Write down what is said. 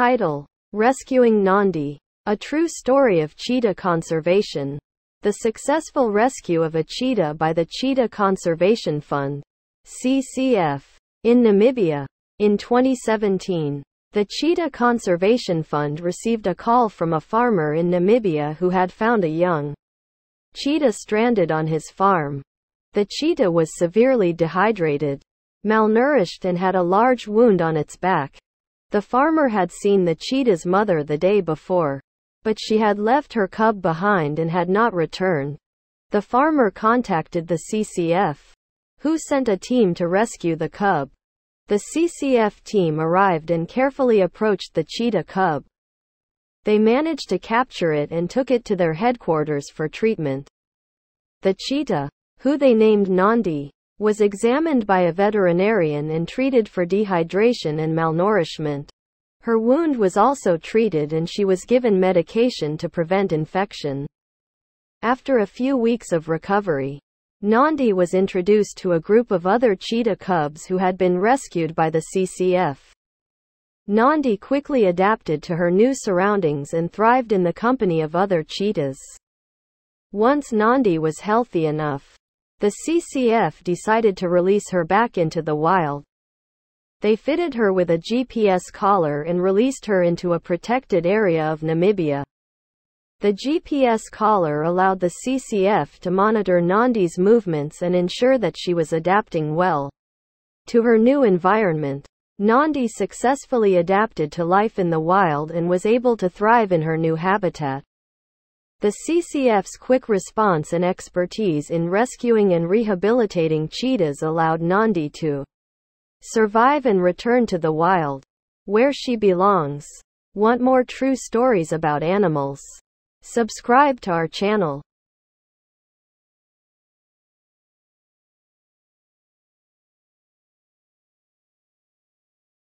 Title Rescuing Nandi. A true story of cheetah conservation. The successful rescue of a cheetah by the Cheetah Conservation Fund, CCF, in Namibia. In 2017, the Cheetah Conservation Fund received a call from a farmer in Namibia who had found a young cheetah stranded on his farm. The cheetah was severely dehydrated, malnourished and had a large wound on its back. The farmer had seen the cheetah's mother the day before, but she had left her cub behind and had not returned. The farmer contacted the CCF, who sent a team to rescue the cub. The CCF team arrived and carefully approached the cheetah cub. They managed to capture it and took it to their headquarters for treatment. The cheetah, who they named Nandi, was examined by a veterinarian and treated for dehydration and malnourishment. Her wound was also treated and she was given medication to prevent infection. After a few weeks of recovery, Nandi was introduced to a group of other cheetah cubs who had been rescued by the CCF. Nandi quickly adapted to her new surroundings and thrived in the company of other cheetahs. Once Nandi was healthy enough, the CCF decided to release her back into the wild. They fitted her with a GPS collar and released her into a protected area of Namibia. The GPS collar allowed the CCF to monitor Nandi's movements and ensure that she was adapting well to her new environment. Nandi successfully adapted to life in the wild and was able to thrive in her new habitat. The CCF's quick response and expertise in rescuing and rehabilitating cheetahs allowed Nandi to survive and return to the wild, where she belongs. Want more true stories about animals? Subscribe to our channel.